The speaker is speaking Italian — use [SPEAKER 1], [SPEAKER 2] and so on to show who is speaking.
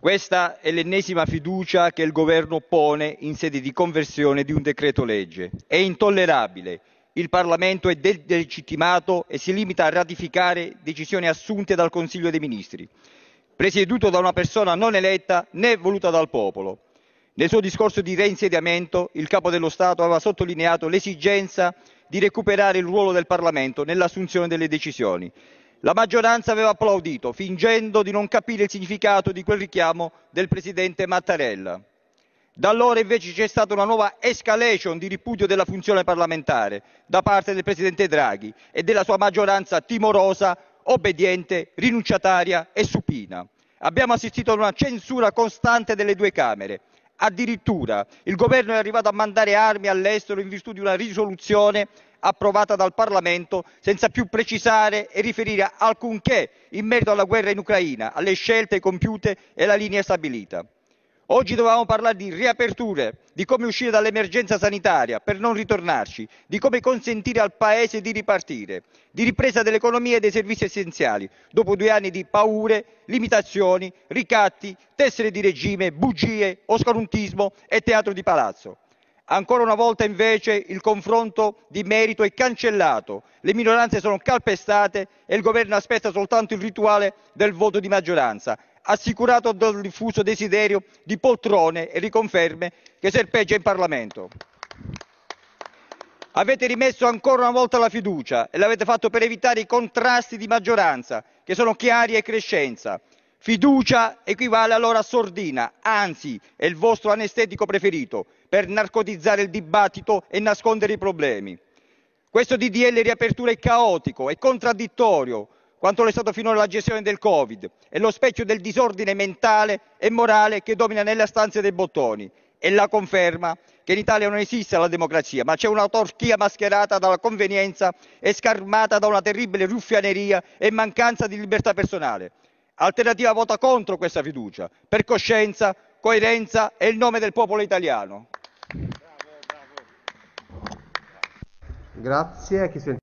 [SPEAKER 1] Questa è l'ennesima fiducia che il governo pone in sede di conversione di un decreto legge. È intollerabile. Il Parlamento è delegittimato e si limita a ratificare decisioni assunte dal Consiglio dei Ministri, presieduto da una persona non eletta né voluta dal popolo. Nel suo discorso di reinsediamento il Capo dello Stato aveva sottolineato l'esigenza di recuperare il ruolo del Parlamento nell'assunzione delle decisioni la maggioranza aveva applaudito, fingendo di non capire il significato di quel richiamo del presidente Mattarella. Da allora invece c'è stata una nuova escalation di ripudio della funzione parlamentare da parte del presidente Draghi e della sua maggioranza timorosa, obbediente, rinunciataria e supina. Abbiamo assistito ad una censura costante delle due Camere. Addirittura il governo è arrivato a mandare armi all'estero in virtù di una risoluzione approvata dal Parlamento senza più precisare e riferire alcunché in merito alla guerra in Ucraina, alle scelte compiute e alla linea stabilita. Oggi dovevamo parlare di riaperture, di come uscire dall'emergenza sanitaria per non ritornarci, di come consentire al Paese di ripartire, di ripresa dell'economia e dei servizi essenziali, dopo due anni di paure, limitazioni, ricatti, tessere di regime, bugie, oscurantismo e teatro di palazzo. Ancora una volta invece il confronto di merito è cancellato, le minoranze sono calpestate e il governo aspetta soltanto il rituale del voto di maggioranza, assicurato dal diffuso desiderio di poltrone e riconferme che serpeggia in Parlamento. Avete rimesso ancora una volta la fiducia e l'avete fatto per evitare i contrasti di maggioranza, che sono chiari e crescenza. Fiducia equivale allora a sordina, anzi è il vostro anestetico preferito per narcotizzare il dibattito e nascondere i problemi. Questo DDL riapertura è caotico, è contraddittorio quanto lo è stato finora la gestione del Covid, è lo specchio del disordine mentale e morale che domina nelle stanze dei bottoni e la conferma che in Italia non esiste la democrazia, ma c'è un'autarchia mascherata dalla convenienza e scarmata da una terribile ruffianeria e mancanza di libertà personale. Alternativa vota contro questa fiducia, per coscienza, coerenza e il nome del popolo italiano.
[SPEAKER 2] Grazie.